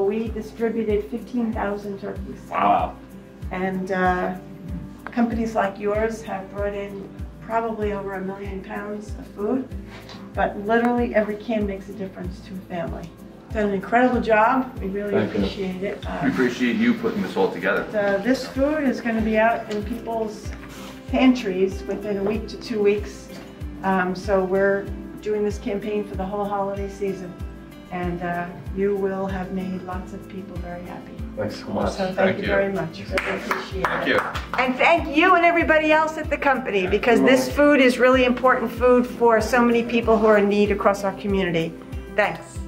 we distributed 15,000 turkeys. Wow. And uh, companies like yours have brought in probably over a million pounds of food, but literally every can makes a difference to a family. Done an incredible job. We really Thank you. appreciate it. We Uh, appreciate you putting this all together. uh, this food is going to be out in people's pantries within a week to two weeks. Um, so we're doing this campaign for the whole holiday season, and uh, you will have made lots of people very happy. Thanks so much. So thank, Thank you you. very much. Really appreciate Thank it. you. And thank you and everybody else at the company because this food is really important food for so many people who are in need across our community. Thanks.